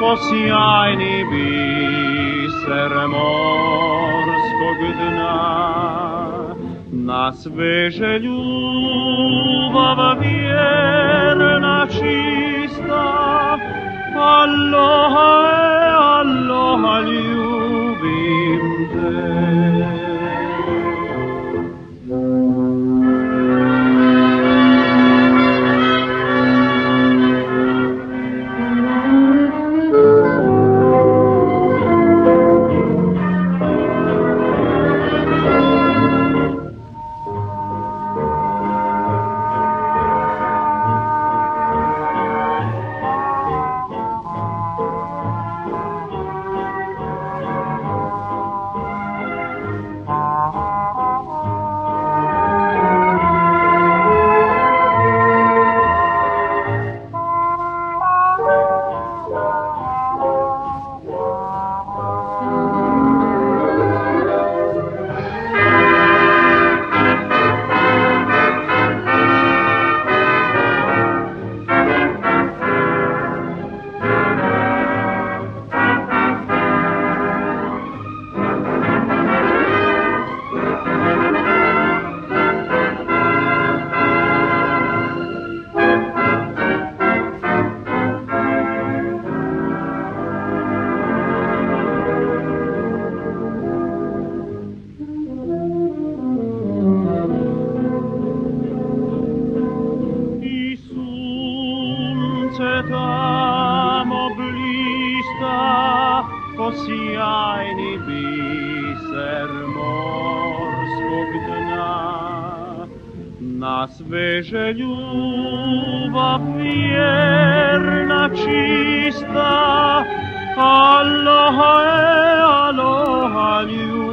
Oceani biser morskog dna Nas veže ljubav vjerna čista Aloha tam oblista ossiaini biser mors lugdna nas sveže ljubav vjerna čista Aloha, aloha, ljubav